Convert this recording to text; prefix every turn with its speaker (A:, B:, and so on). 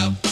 A: out.